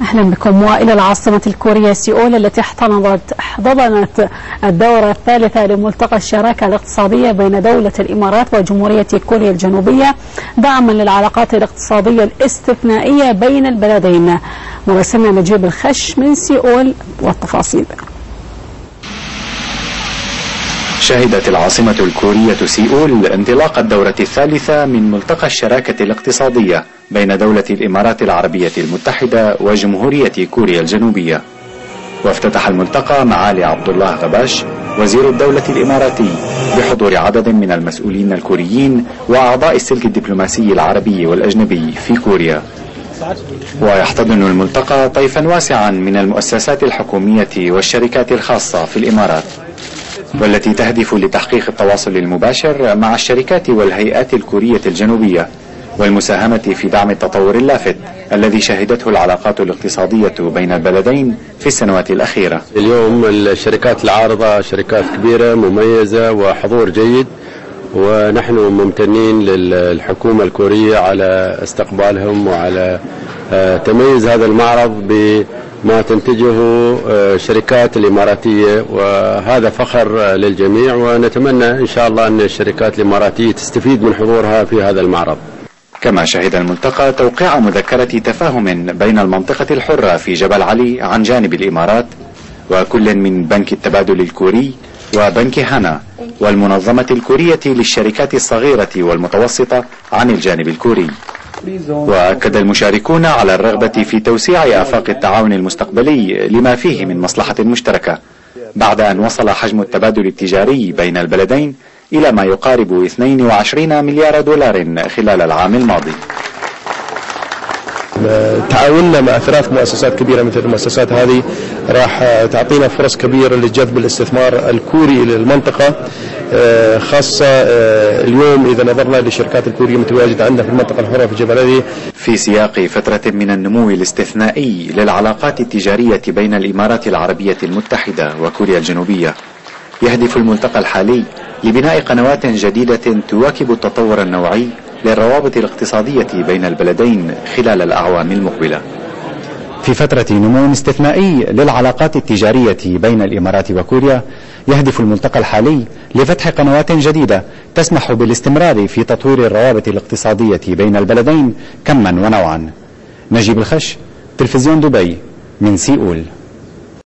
أهلا بكم وإلى العاصمة الكورية سيول التي احتضنت احتضنت الدورة الثالثة لملتقى الشراكة الاقتصادية بين دولة الإمارات وجمهورية كوريا الجنوبية دعما للعلاقات الاقتصادية الاستثنائية بين البلدين. مراسلنا نجيب الخش من سيول والتفاصيل. شهدت العاصمة الكورية سيول انطلاق الدورة الثالثة من ملتقى الشراكة الاقتصادية بين دولة الإمارات العربية المتحدة وجمهورية كوريا الجنوبية. وافتتح الملتقى معالي عبد الله غباش وزير الدولة الإماراتي بحضور عدد من المسؤولين الكوريين وأعضاء السلك الدبلوماسي العربي والأجنبي في كوريا. ويحتضن الملتقى طيفا واسعا من المؤسسات الحكومية والشركات الخاصة في الإمارات. والتي تهدف لتحقيق التواصل المباشر مع الشركات والهيئات الكورية الجنوبية والمساهمة في دعم التطور اللافت الذي شهدته العلاقات الاقتصادية بين البلدين في السنوات الأخيرة. اليوم الشركات العارضة شركات كبيرة مميزة وحضور جيد ونحن ممتنين للحكومة الكورية على استقبالهم وعلى آه، تميز هذا المعرض بما تنتجه الشركات آه، الإماراتية وهذا فخر للجميع ونتمنى إن شاء الله أن الشركات الإماراتية تستفيد من حضورها في هذا المعرض. كما شهد الملتقى توقيع مذكرة تفاهم بين المنطقة الحرة في جبل علي عن جانب الإمارات وكل من بنك التبادل الكوري وبنك هانا والمنظمة الكورية للشركات الصغيرة والمتوسطة عن الجانب الكوري. وأكد المشاركون على الرغبة في توسيع آفاق التعاون المستقبلي لما فيه من مصلحة مشتركة بعد أن وصل حجم التبادل التجاري بين البلدين إلى ما يقارب 22 مليار دولار خلال العام الماضي. تعاوننا مع ثلاث مؤسسات كبيرة مثل المؤسسات هذه راح تعطينا فرص كبيرة لجذب الاستثمار الكوري إلى المنطقة. آه، خاصة آه، اليوم إذا نظرنا للشركات الكورية المتواجده عندنا في المنطقة الحرة في جبل علي في سياق فترة من النمو الاستثنائي للعلاقات التجارية بين الإمارات العربية المتحدة وكوريا الجنوبية. يهدف الملتقى الحالي لبناء قنوات جديدة تواكب التطور النوعي للروابط الاقتصادية بين البلدين خلال الأعوام المقبلة. في فترة نمو استثنائي للعلاقات التجارية بين الإمارات وكوريا يهدف الملتقى الحالي لفتح قنوات جديدة تسمح بالاستمرار في تطوير الروابط الاقتصادية بين البلدين كما ونوعا. نجيب الخش تلفزيون دبي من سيول.